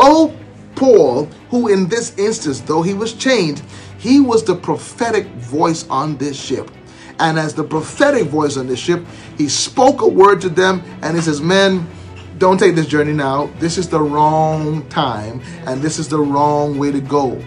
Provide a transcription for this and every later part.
So Paul, who in this instance, though he was chained, he was the prophetic voice on this ship. And as the prophetic voice on this ship, he spoke a word to them and he says, Men, don't take this journey now. This is the wrong time and this is the wrong way to go.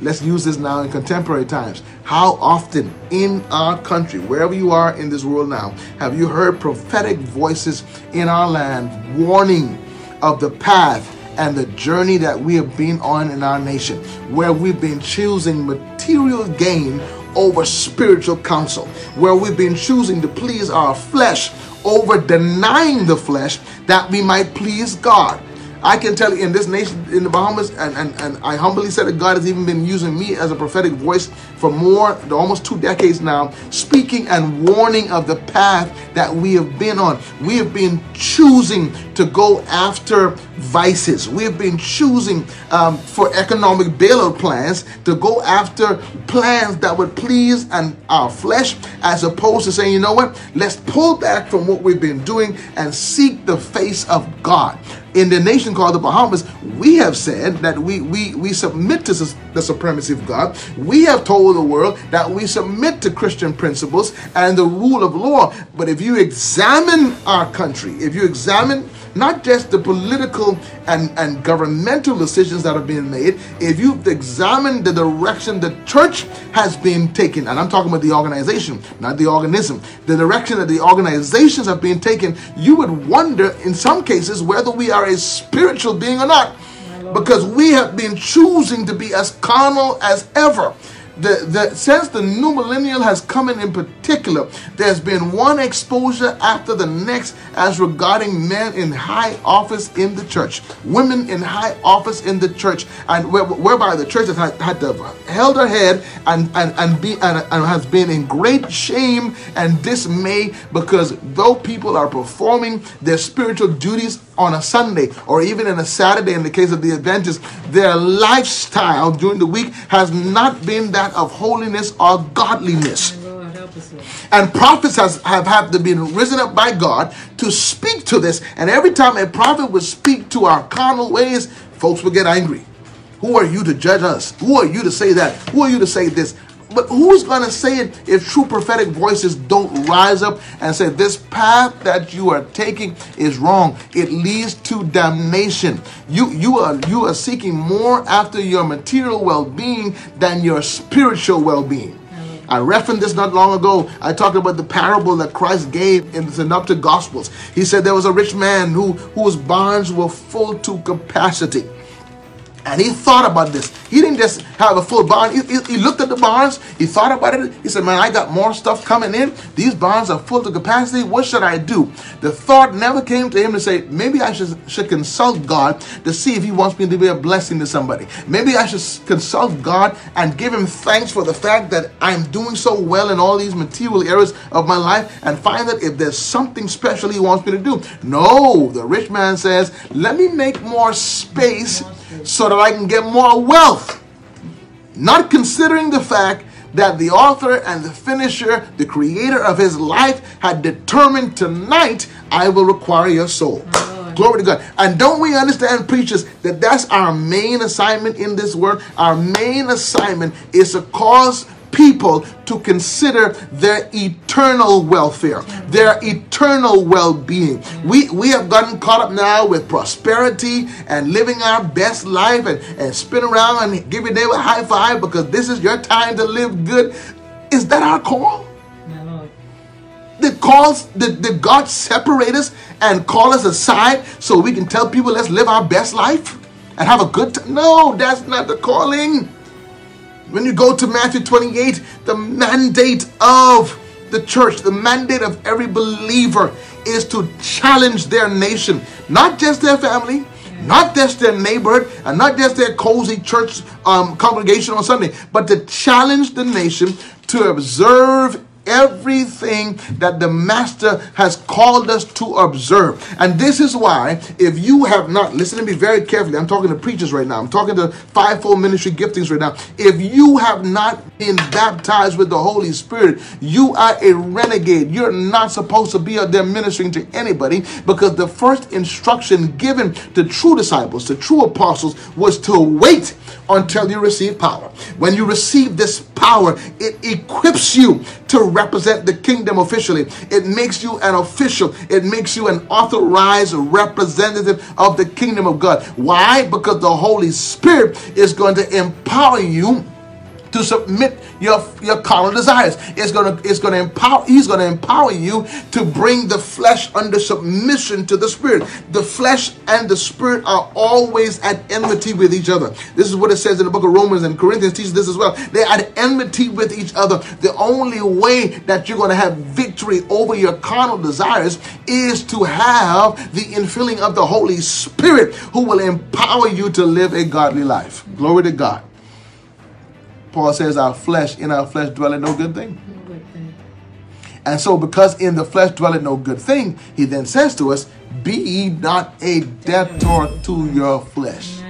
Let's use this now in contemporary times. How often in our country, wherever you are in this world now, have you heard prophetic voices in our land warning of the path and the journey that we have been on in our nation, where we've been choosing material gain over spiritual counsel, where we've been choosing to please our flesh over denying the flesh that we might please God. I can tell you in this nation, in the Bahamas, and, and, and I humbly say that God has even been using me as a prophetic voice for more, almost two decades now, speaking and warning of the path that we have been on. We have been choosing to go after vices. We have been choosing um, for economic bailout plans to go after plans that would please and our flesh, as opposed to saying, you know what, let's pull back from what we've been doing and seek the face of God in the nation called the Bahamas, we have said that we, we, we submit to the supremacy of God. We have told the world that we submit to Christian principles and the rule of law. But if you examine our country, if you examine not just the political and, and governmental decisions that have been made, if you examine the direction the church has been taken, and I'm talking about the organization, not the organism, the direction that the organizations have been taken, you would wonder in some cases whether we are a spiritual being or not. Because we have been choosing to be as carnal as ever the, the since the new millennial has come in in particular, there's been one exposure after the next as regarding men in high office in the church, women in high office in the church, and where, whereby the church has had, had to held her head and and and be and, and has been in great shame and dismay because though people are performing their spiritual duties on a Sunday or even in a Saturday in the case of the Adventists, their lifestyle during the week has not been that of holiness or godliness. And prophets has, have had to be risen up by God to speak to this. And every time a prophet would speak to our carnal ways, folks would get angry. Who are you to judge us? Who are you to say that? Who are you to say this? But who's going to say it if true prophetic voices don't rise up and say, This path that you are taking is wrong? It leads to damnation. You, you, are, you are seeking more after your material well being than your spiritual well being. I referenced this not long ago. I talked about the parable that Christ gave in the Synoptic Gospels. He said there was a rich man who, whose barns were full to capacity. And he thought about this. He didn't just have a full barn. He, he, he, looked at the barns. He thought about it. He said, man, I got more stuff coming in. These barns are full to capacity. What should I do? The thought never came to him to say, maybe I should, should consult God to see if he wants me to be a blessing to somebody. Maybe I should consult God and give him thanks for the fact that I'm doing so well in all these material areas of my life and find that if there's something special he wants me to do. No, the rich man says, let me make more space so that I can get more wealth. Not considering the fact that the author and the finisher, the creator of his life, had determined tonight, I will require your soul. Glory to God. And don't we understand, preachers, that that's our main assignment in this world? Our main assignment is to cause people to consider their eternal welfare, their eternal well-being. We we have gotten caught up now with prosperity and living our best life and, and spin around and give your neighbor a high five because this is your time to live good. Is that our call? Did calls did, did God separate us and call us aside so we can tell people let's live our best life and have a good time? No, that's not the calling. When you go to Matthew 28, the mandate of the church, the mandate of every believer is to challenge their nation, not just their family, not just their neighborhood, and not just their cozy church um, congregation on Sunday, but to challenge the nation to observe everything that the Master has called us to observe. And this is why, if you have not, listen to me very carefully. I'm talking to preachers right now, I'm talking to fivefold ministry giftings right now. If you have not been baptized with the Holy Spirit, you are a renegade. You're not supposed to be out there ministering to anybody because the first instruction given to true disciples, to true apostles, was to wait until you receive power. When you receive this power, it equips you to represent the kingdom officially. It makes you an official, it makes you an authorized representative of the kingdom of God. Why? Because the Holy Spirit is going to empower you to submit your your carnal desires. It's gonna it's gonna empower. He's gonna empower you to bring the flesh under submission to the spirit. The flesh and the spirit are always at enmity with each other. This is what it says in the book of Romans and Corinthians teaches this as well. They're at enmity with each other. The only way that you're gonna have victory over your carnal desires is to have the infilling of the Holy Spirit, who will empower you to live a godly life. Glory to God. Paul says, Our flesh, in our flesh dwelleth no good thing. And so, because in the flesh dwelleth no good thing, he then says to us, Be not a debtor to your flesh.